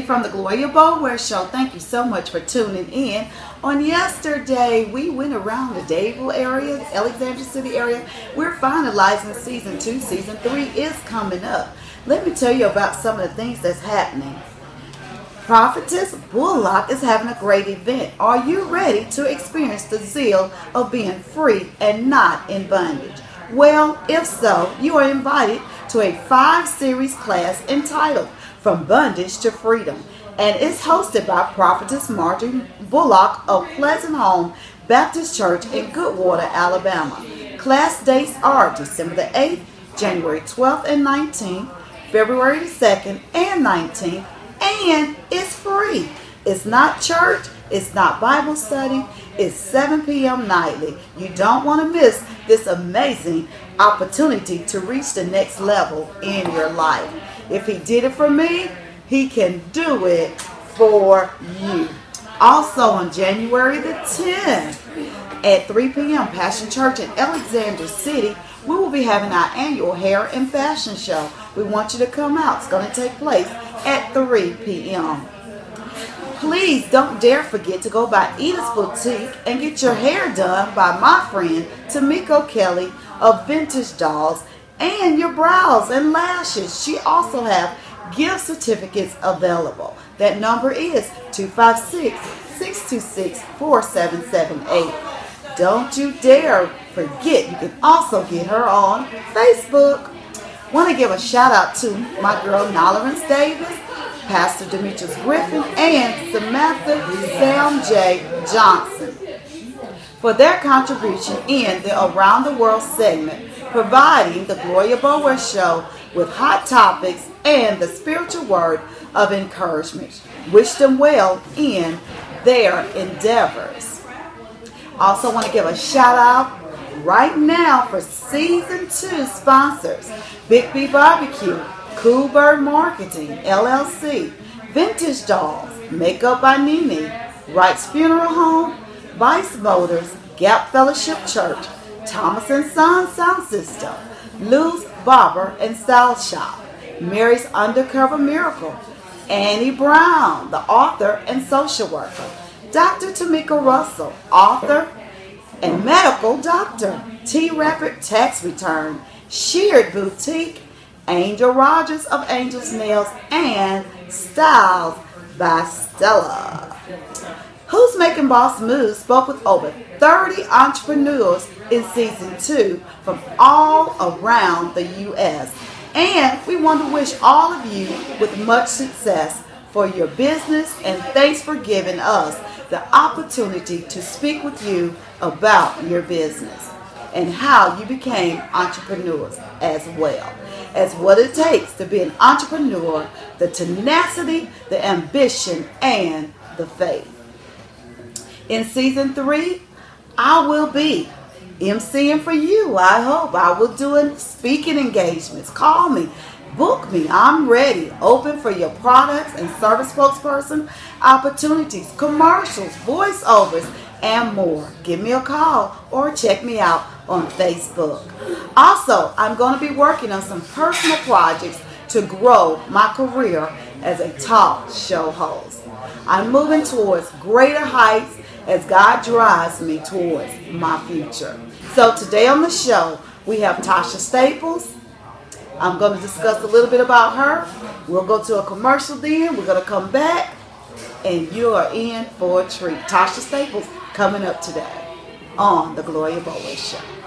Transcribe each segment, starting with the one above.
from the Gloria Boleware Show. Thank you so much for tuning in. On yesterday, we went around the Dadeville area, Alexander City area. We're finalizing season two. Season three is coming up. Let me tell you about some of the things that's happening. Prophetess Bullock is having a great event. Are you ready to experience the zeal of being free and not in bondage? Well, if so, you are invited to a five series class entitled From Bondage to Freedom. And it's hosted by Prophetess Martin Bullock of Pleasant Home Baptist Church in Goodwater, Alabama. Class dates are December the 8th, January 12th and 19th, February the 2nd and 19th, and it's free. It's not church, it's not Bible study, it's 7 p.m. nightly. You don't want to miss this amazing opportunity to reach the next level in your life. If he did it for me, he can do it for you. Also on January the 10th at 3 p.m. Passion Church in Alexander City, we will be having our annual hair and fashion show. We want you to come out. It's going to take place at 3 p.m. Please don't dare forget to go by Edith's Boutique and get your hair done by my friend Taminko Kelley of Vintage Dolls and your brows and lashes. She also have gift certificates available. That number is 256-626-4778. Don't you dare forget you can also get her on Facebook. Want to give a shout out to my girl Nolarance Davis, Pastor Demetrius Griffin, and Samantha Sam J. Johnson for their contribution in the Around the World segment, providing the Gloria Boleware Show with hot topics and the spiritual word of encouragement. Wish them well in their endeavors. Also, want to give a shout out right now for season two sponsors Big B Barbecue, CoolBird Marketing, LLC, Vintage Dolls, Makeup by Nene, Wright's Funeral Home, Vice Motors, Gap Fellowship Church, Thomas and Son Sound System, Lou's Barber and Style Shop, Mary's Undercover Miracle, Annie Brown, the author and social worker, Dr. Tamika Russell, author and medical doctor, T Rapid Tax Return, Sheared Boutique, Angel Rogers of Angel's Nails, and Styles by Stella. Who's Making Boss Moves spoke with over 30 entrepreneurs in season two from all around the U.S. And we want to wish all of you with much success for your business and thanks for giving us the opportunity to speak with you about your business and how you became entrepreneurs as well as what it takes to be an entrepreneur, the tenacity, the ambition, and the faith. In season three, I will be MCing for you. I hope I will do speaking engagements. Call me, book me. I'm ready. Open for your products and service spokesperson opportunities, commercials, voiceovers, and more. Give me a call or check me out on Facebook. Also, I'm going to be working on some personal projects to grow my career as a talk show host. I'm moving towards greater heights as God drives me towards my future. So today on the show, we have Tasha Staples. I'm going to discuss a little bit about her. We'll go to a commercial then. We're going to come back, and you are in for a treat. Tasha Staples coming up today on the Gloria Boleware Show.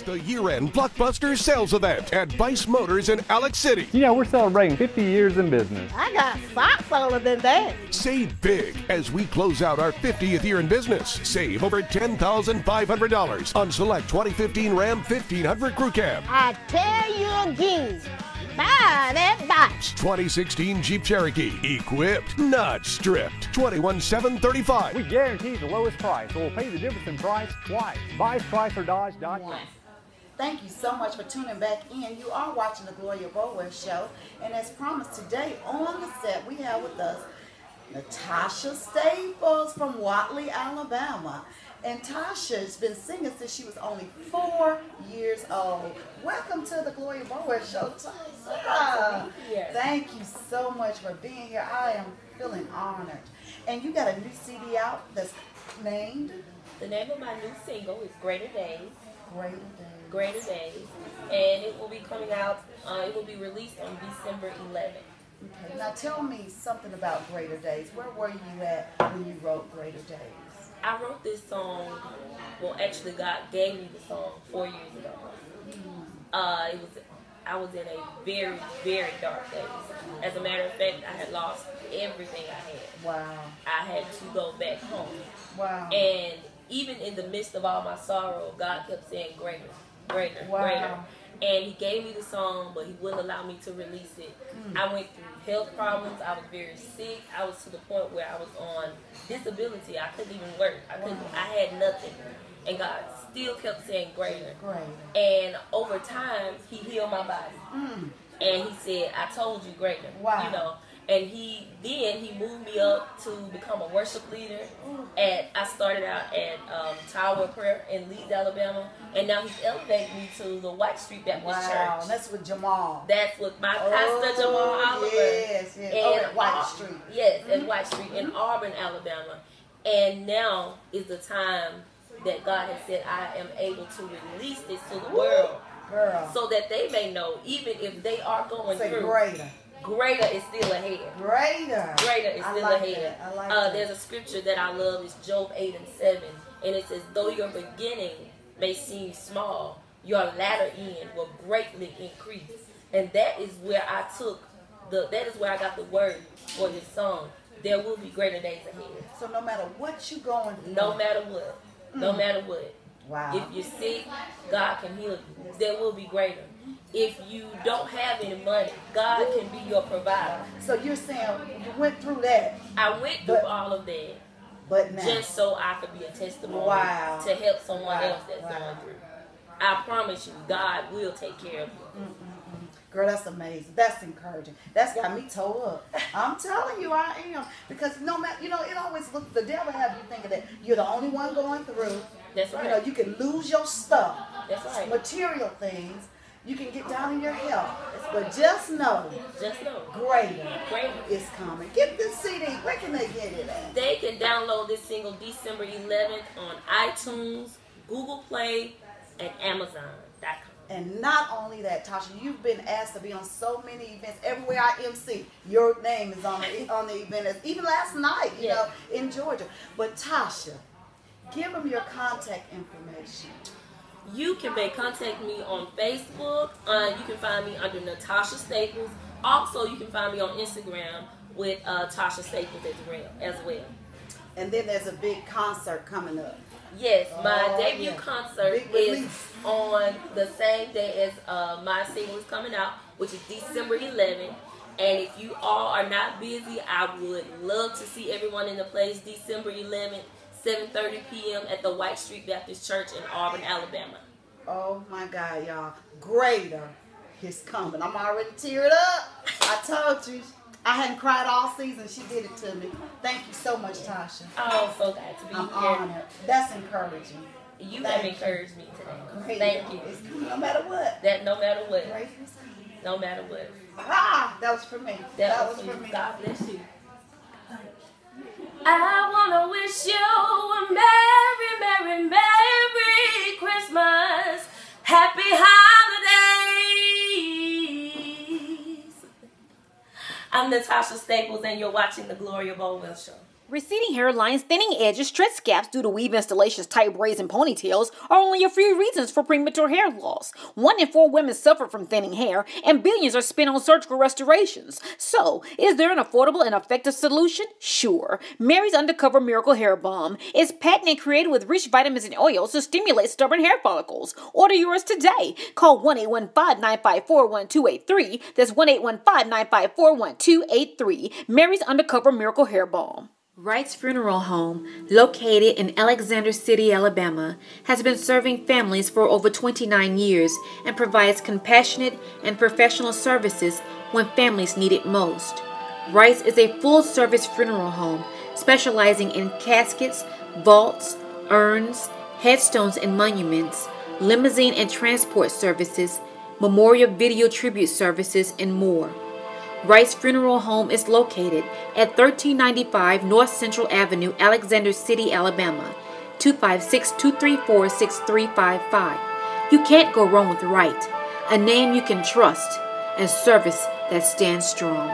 It's the year-end blockbuster sales event at Vice Motors in Alex City. You know, we're celebrating 50 years in business. I got socks older than that. Save big as we close out our 50th year in business. Save over $10,500 on select 2015 Ram 1500 Crew Cab. I tell you again, buy that box. 2016 Jeep Cherokee, equipped, not stripped. 21735. We guarantee the lowest price, so we'll pay the difference in price twice. ViceChryslerDodge.com. Thank you so much for tuning back in. You are watching the Gloria Boleware Show. And as promised today on the set, we have with us Natasha Staples from Wadley, Alabama. And Tasha's been singing since she was only four years old. Welcome to the Gloria Boleware Show, Tasha. Thank you so much for being here. I am feeling honored. And you got a new CD out that's named The name of my new single is Greater Days. Greater Days. Greater Days, and it will be coming out. Uh, it will be released on December 11th. Okay, now tell me something about Greater Days. Where were you at when you wrote Greater Days? I wrote this song. Well, actually, God gave me the song four years ago. Uh, it was. I was in a very, very dark place. As a matter of fact, I had lost everything I had. Wow. I had to go back home. Wow. And even in the midst of all my sorrow, God kept saying greater, greater, Wow. greater. And he gave me the song, but he wouldn't allow me to release it. Hmm. I went through health problems. I was very sick. I was to the point where I was on disability. I couldn't even work. I couldn't. I had nothing. And God still kept saying greater. Greater. And over time, he healed my body. Hmm. And he said, I told you greater. Wow. You know. And he then he moved me up to become a worship leader. and I started out at um, Tower of Prayer in Leeds, Alabama, and now he's elevated me to the White Street Baptist Wow. Church. That's with Jamal. That's what my Oh, pastor Jamal Oliver. yes, yes. And Oh, at White Ar- Street. Yes, at White Street in Auburn, Alabama. And now is the time that God has said I am able to release this to the world Girl. so that they may know, even if they are going Say through, greater. Greater is still ahead. Greater. Greater is still like ahead. like uh, there's a scripture that I love. It's Job 8 and 7. And it says, Though your beginning may seem small, your latter end will greatly increase. And that is where I took the, that is where I got the word for this song. There will be greater days ahead. So no matter what you're going through. No matter what. No matter what. Wow. If you're sick, God can heal you. There will be greater. If you don't have any money, God can be your provider. so you're saying you went through that, I went through But- all of that but now. just so I could be a testimony Wow. to help someone Wow. else that's Wow. going through. I promise you, God will take care of you. Mm, mm, mm. Girl, that's amazing. That's encouraging. That's got me toe up. I'm telling you, I am. Because no matter, you know, it always looks, the devil have you thinking that you're the only one going through. That's right. You know, you can lose your stuff, That's right. material things. You can get down in your health, but just know, Just know, greater greater. is coming. Get this CD. Where can they get it at? They can download this single December 11th on iTunes, Google Play, and Amazon.com. And not only that, Tasha, you've been asked to be on so many events. Everywhere I MC, your name is on the, on the event. Even last night, you Yeah. know, in Georgia. But Tasha, give them your contact information. You can make contact me on Facebook. Uh, you can find me under Natasha Staples. Also, you can find me on Instagram with uh, Tasha Staples as well. As well. And then there's a big concert coming up. Yes, my Oh, debut yeah. concert Big is release. on the same day as uh, my single is coming out, which is December 11th. And if you all are not busy, I would love to see everyone in the place December 11th, 7:30 p.m. at the White Street Baptist Church in Auburn, Alabama. Oh my God, y'all. Greater is coming. I'm already teared up. I told you. I hadn't cried all season. She did it to me. Thank you so much, Tasha. Oh, so glad to be I'm here. honored. That's encouraging. You Thank have encouraged me today. Greater Thank you. coming no matter what. That no matter what, coming. no matter what, Ah, that was for me. that, was, for me. God bless you. I wanna wish you a merry, merry, merry Christmas, happy holidays. I'm Natasha Staples, and you're watching the Gloria Boleware Show. Receding hairlines, thinning edges, stretched scalps due to weave installations, tight braids, and ponytails are only a few reasons for premature hair loss. One in four women suffer from thinning hair, and billions are spent on surgical restorations. So, is there an affordable and effective solution? Sure. Mary's Undercover Miracle Hair Balm is patented and created with rich vitamins and oils to stimulate stubborn hair follicles. Order yours today. Call 1 815 954 1283. That's 1 815 954 1283. Mary's Undercover Miracle Hair Balm. Wright's Funeral Home, located in Alexander City, Alabama, has been serving families for over 29 years and provides compassionate and professional services when families need it most. Wright's is a full service funeral home specializing in caskets, vaults, urns, headstones and monuments, limousine and transport services, memorial video tribute services, and more. Wright's Funeral Home is located at 1395 North Central Avenue, Alexander City, Alabama, 256 234 6355. You can't go wrong with Wright, a name you can trust, and service that stands strong.